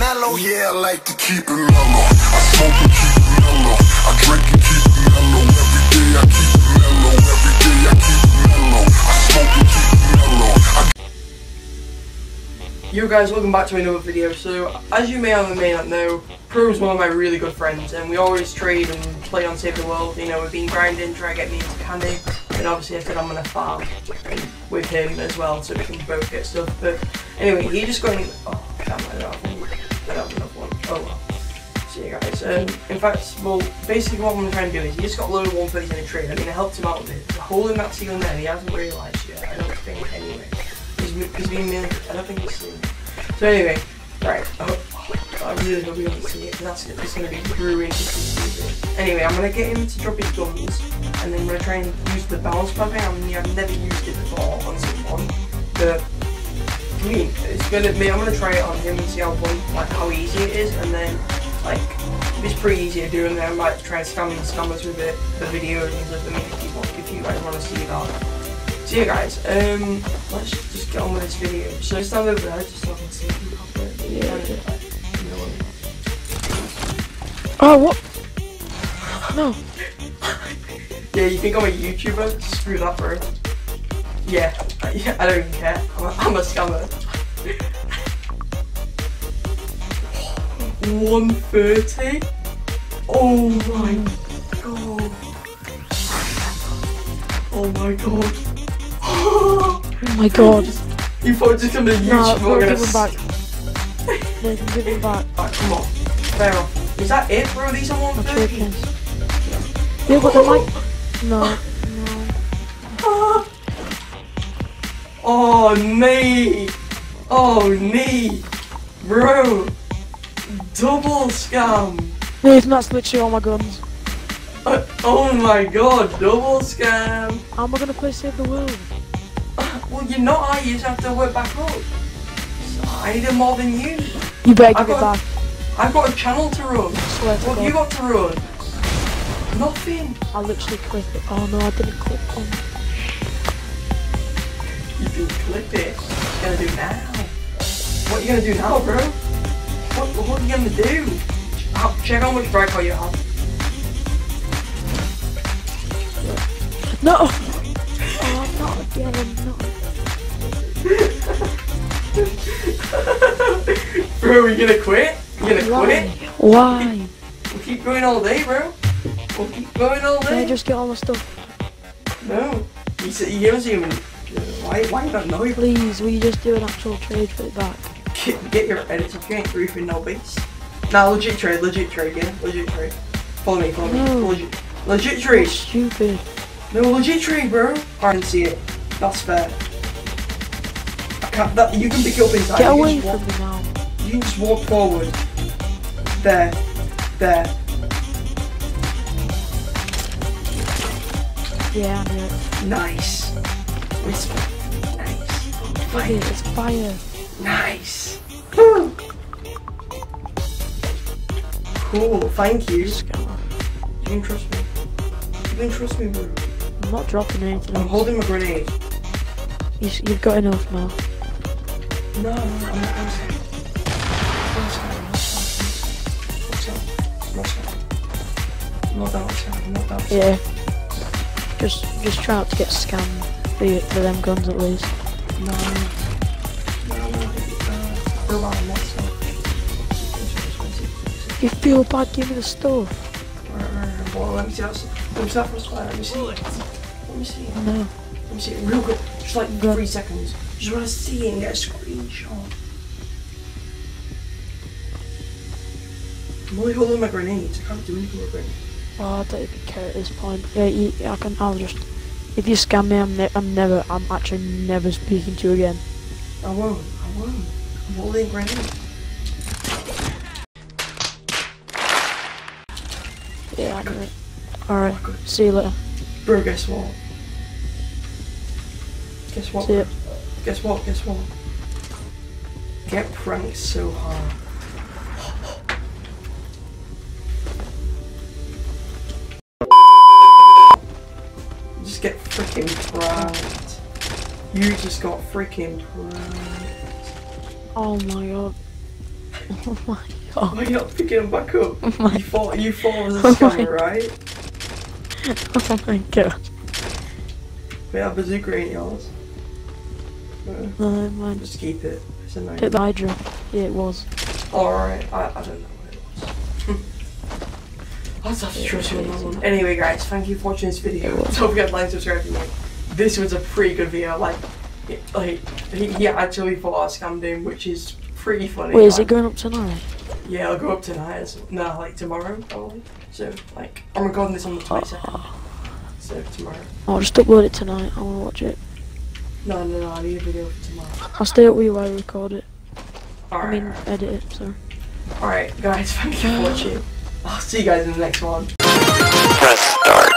mellow. Yeah, I like to keep it mellow. I smoke and keep it mellow. I drink and keep it mellow. Every day I keep it mellow. Every day I keep it mellow. I smoke and keep it mellow. I Yo guys, welcome back to another video. So, as you may or may not know, Pro is one of my really good friends, and we always trade and play on Save the World. You know, we've been grinding, trying to get me into Canny, and obviously I said I'm gonna farm with him as well, so we can both get stuff. But anyway, he just got in. Oh, Oh you guys. Um, in fact, well, basically what I'm trying to do is he just got low 130s in a tree. I mean, I helped him out with it. Hole in that ceiling there, he hasn't realised yet. I don't think anyway. He's, he's been milk. I don't think he's seen it. So anyway, right. Oh, oh, I really hope he doesn't see it that's it's going to be ruined it. Anyway, I'm going to get him to drop his guns and then we're going to try and use the bounce pad. I mean, I've never used it before on someone, but I mean, it's gonna be. I'm gonna try it on him and see how fun, like how easy it is, and then like it's pretty easy to do, and then I might try and scam scammers with it, the video and things like that. Maybe if you, want, if you guys want to see that. So yeah, guys, um, let's just get on with this video. So I stand over there just so I can see you properly. Yeah. And, you know, Oh, what? No. yeah, you think I'm a YouTuber? Screw that, bro. Yeah, I, yeah, I don't even care. I'm a, I'm a scammer. 130? Oh my god. Oh my god. Oh my god. you thought just come to YouTube No, we're gonna give him back. No, give him back. Alright, come on. Fair enough. Is that it, bro? These are I'm 130? joking. Yeah, but the mic. No, Oh, knee! Oh, knee! Bro! Double scam! Wait, not literally all my guns. Uh, oh my god, double scam! How am I gonna play Save the World? Well, you're not, are you? Just have to work back up. I need it more than you. You better I give it back. I've got a channel to run. What have you got to run? Nothing. I literally clicked it. Oh no, I didn't click on. You clip it. What you gonna do now? What you gonna do now, bro? What, what are you gonna do? How, check how much breakout you have. No! Oh, not again. No. bro, are you gonna quit? You gonna Why? quit? Why? We'll keep going all day, bro. We'll keep going all day. Can I just get all my stuff? No. You, you haven't even... Why, why you not know you Please, will you just do an actual trade for it back? get, get your edits if you ain't roofing no base. Nah, legit trade, legit trade, yeah? Legit trade. Follow me, follow No. me. Legit, legit trade. Stupid. No, legit trade, bro. I can see it. That's fair. I can't, that, you can pick it up inside. Get you, away can from just me now. you can just walk forward. There. There. Yeah, I it. Nice. Whisper. Nice. Fire. it, it's fire. Nice. Cool, thank you. You can trust me. You can trust me, bro. I'm not dropping anything. I'm holding my grenade. You, you've got enough now. No, no, I'm not? What's that? I'm not that upset. I'm not that upset. Yeah. Just just try not to get scammed for, you, for them guns at least. No. No, no, feel bad, I'm not so. You feel bad, give me the stuff. Well, let me see that. Let me see that first fire. Let me see. Let me see. No. Let me see it real quick. Just like Good. three seconds. Just want to see it and get a screenshot. I'm only holding my grenades. I can't do anything with grenades. Oh, I don't even care at this point. Yeah, you, I can. I'll just. If you scam me, I'm, ne- I'm never. I'm actually never speaking to you again. I won't. I won't. I'm holding grenades. Yeah, I know it. Alright, see you later. Bro, guess what? Guess what? Guess what? Guess what? Get pranked so hard. Just get freaking pranked. You just got freaking pranked. Oh my god. Oh my Why god. are you not picking them back up? Oh my, You thought you thought was a Oh my- right? oh my god. Wait, that bazooka ain't yours. Uh, No, man. just keep it. It's a nice. Hit the Hydra. Yeah, it was. Alright, I, I don't know what it was. I'll just have to trust you on that one. Anyway, guys, thank you for watching this video. Don't forget to like, subscribe, and like. This was a pretty good video. Like, it, like he, he actually thought I scammed him, which is pretty funny. Wait, is it going up tonight? Yeah, I'll go up tonight. As, no, like tomorrow, probably. So, like, I'm recording this on the 22nd. Ah. So, tomorrow. I'll just upload it tonight. I wanna watch it. No, no, no, I need a video for tomorrow. I'll stay up with you while I record it. I mean, edit it, so. Alright, guys, thank you for watching. I'll see you guys in the next one. Press start.